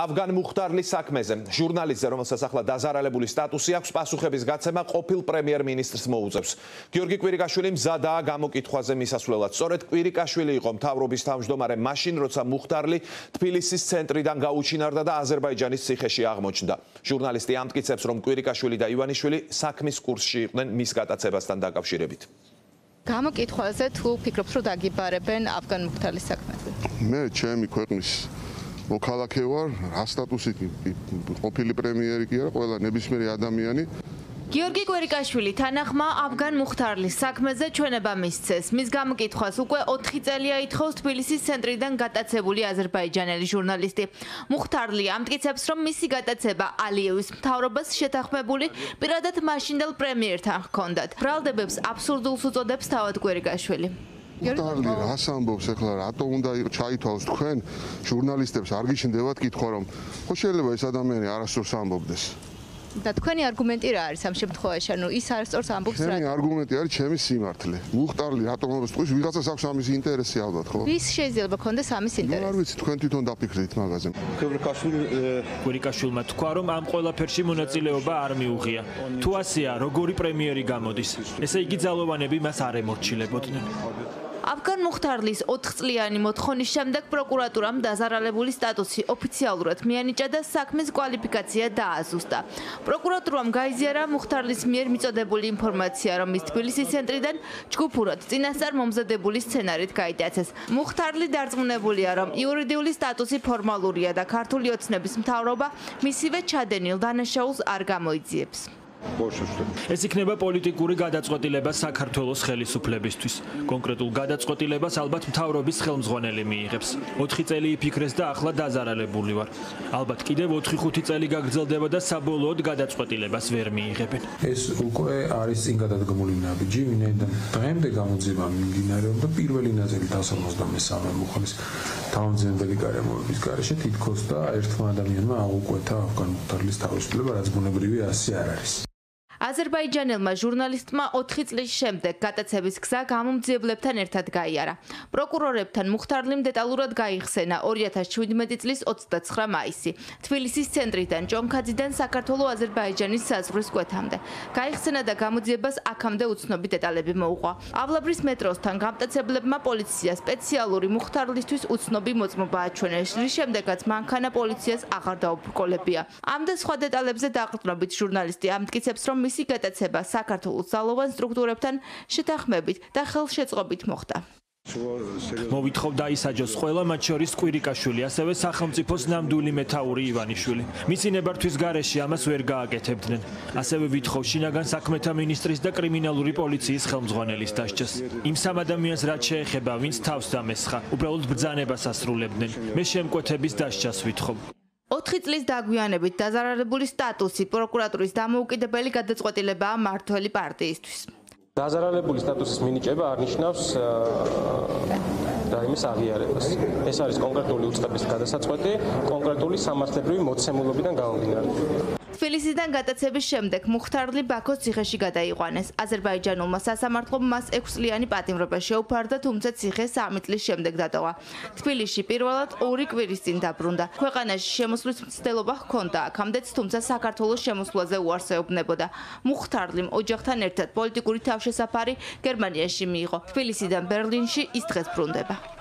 ავგან მუხტარლის საქმეზე. ჟურნალისტზე რომელსაც ახლა დაზარალებული სტატუსი აქვს პასუხების გაცემა ყოფილ პრემიერ-მინისტრს მოუწევს. გიორგი კვირიკაშვილი მზადაა გამოკითხვაზე მისასვლელად. სწორედ კვირიკაშვილი იყო მთავრობის თავმჯდომარე მაშინ როცა მუხტარლი თბილისის ცენტრიდან გაუჩინარდა და აზერბაიჯანის ციხეში აღმოჩნდა. ჟურნალისტი ამტკიცებს რომ კვირიკაშვილი და ივანიშვილი საქმის კურსში იყვნენ მის გატაცებასთან დაკავშირებით. გამოკითხვაზე თუ ფიქრობთ რომ დაგიბარებენ ავგან მუხტარლის საქმეზე? მე ჩემი ქვეყნის მოქალაქე ვარ, რა სტატუსი ყოფილი პრემიერი კი არა, ყველა ნებისმიერი ადამიანი გიორგი კვერიკაშვილი თანახმა ავგან მუხთარლის საქმეზე ჩვენება მისცეს. მის გამოკითხვას უკვე 4 წელია ითხოვს თბილისის ცენტრიდან გატაცებული აზერბაიჯანელი ჟურნალისტი. მუხთარლი ამტკიცებს, რომ მისი გატაცება ალიევის მთავრობას შეთანხმებული პირადად მაშინდელ პრემიერთან ჰქონდათ. ბრალდებებს აბსურდულს უწოდებს თავად კვერიკაშვილი. მუხტარლი რას ამბობს ახლა რატო უნდა ჩაითვალოს თქვენ ჟურნალისტებს არ გიჩნდებათ კითხვა რომ ხო შეიძლება ეს ადამიანი არასწორს ამბობდეს და თქვენი არგუმენტი რა არის ამ შემთხვევაში? ანუ ის არასწორს ამბობს რა? ჩემი არგუმენტი არის ჩემი სიმართლე. მუხტარლი რატომ ამბობს თქვენ ვიღაცას აქვს ამის ინტერესი ალბათ ხო? ვის შეიძლება ქონდეს ამის ინტერესი? არ ვიცი თქვენ თვითონ დაფიქრდით მაგაზე. კვირიკაშვილი კვირიკაშვილმა თქვა რომ ამ ყველაფერში მონაწილეობა არ მიუღია. თუ ასეა, როგორი პრემიერი გამოდის? ესე იგი ძალოვანები მას არ ემორჩილებოდნენ. აფგან მუხთარლის 4 წლიანი მოთხოვნის შემდეგ პროკურატურამ დაზარალებული სტატუსი ოფიციალურად მიანიჭა და საქმის კვალიფიკაცია დააზუსტა. პროკურატურამ გაიზიარა მუხთარლის მიერ მიწოდებული ინფორმაცია, რომ ის თბილისის ცენტრიდან ჯგუფურად წინასწარ მომზადებული სცენარით გაიტაცეს. მუხთარლი დარწმუნებულია, რომ იურიდიული სტატუსი ფორმალურია და ქართული ოცნების მთავრობა მისივე ჩადენილ დანაშაულს არ გამოიძიებს. ეს იქნება პოლიტიკური გადაწყვეტილება საქართველოს ხელისუფლებისთვის. კონკრეტულ გადაწყვეტილებას ალბათ მთავრობის ხელმძღვანელი მიიღებს. 4 წელი იფიქრეს და ახლა დაზარალებული ვარ. ალბათ კიდევ 4-5 წელი გაგრძელდება და საბოლოოდ გადაწყვეტილებას ვერ მიიღებენ. ეს უკვე არის წინ გადადგმული ნაბიჯი, ვინაიდან დღემდე გამოძიება მიმდინარეობდა პირველი ნაწილი 153 მოხმის თავმძიმებელი გარემოების გარეშე თითქოს და ერთმა ადამიანმა აღუკვეთა ავგანურთარლის თავისუფლება, რაც ბუნებრივია ასე არ არის. აზერბაიჯანელმა ჟურნალისტმა 4 წლის შემდეგ გატაცების გზა გამომძიებლებთან ერთად გაიარა. პროკურორებთან მუხთარლიმ დეტალურად გაიხსენა 2017 წლის 29 მაისი თბილისის ცენტრიდან ჭონქაძიდან საქართველოს აზერბაიჯანის საზღვრის კვეთამდე. გაიხსენა და გამოძიებას აქამდე უცნობი დეტალები მოუყვა. ავლაბრის მეტროსთან გამტაცებლებმა პოლიცია სპეციალური მუხთარლისთვის უცნობი მოწმობა აჩვენეს, რის შემდეგაც მანქანა პოლიციას აღარ დაუბრკოლებია. ამდე სხვა დეტალებზე დაყრდნობით ჟურნალისტი ამტკიცებს, რომ მისი გატაცება საქართველოს ძალოვან სტრუქტურებთან შეთანხმებით და ხელშეწყობით მოხდა. მოვითხოვ დაისაჯოს ყველა მათ შორის კვირიკაშვილი, ასევე სახელმწიფოს ნამდვილი მეთაური ივანიშვილი. მისი ნებართვის გარეშე ამას ვერ გააკეთებდნენ. ასევე ვითხოვ შინაგან საქმეთა მინისტრის და კრიმინალური პოლიციის ხელმძღვანელის დასჯას. იმ სამ ადამიანს რაც შეეხება, ვინც თავს დამესხა, უბრალოდ ბრძანებას ასრულებდნენ. მე შემკვეთების დასჯას ვითხოვ. 4 წლის დაგვიანებით დაზარალებული სტატუსი პროკურატურის დამოუკიდებელი გადაწყვეტილებაა მართველი პარტიისთვის. დაზარალებული სტატუსის მინიჭება არნიშნავს რაიმის აღიარებას. ეს არის კონკრეტული უწყების გადასაწყვეტი კონკრეტული სამართლებრივი მოცემულობიდან გამომდინარე. თბილისიდან გადაცების შემდეგ მუხთარლი ბაქოს ციხეში გადაიყვანეს. აზერბაიჯანულმა სასამართლომ მას 6 წლიანი პატიმრობა შეუფარდა, თუმცა ციხე 3 წლის შემდეგ დატოვა. თბილისში პირველად ორი კვირის წინ დაბრუნდა. ქვეყანაში შემოსვლის მცდელობა ჰქონდა აქამდეც, თუმცა საქართველოს შემოსვლაზე უარსეობნებოდა. მუხთარლიმ ოჯახთან ერთად პოლიტიკური თავშესაფარი გერმანიაში მიიღო. თბილისიდან ბერლინში ის დღეს ბრუნდება.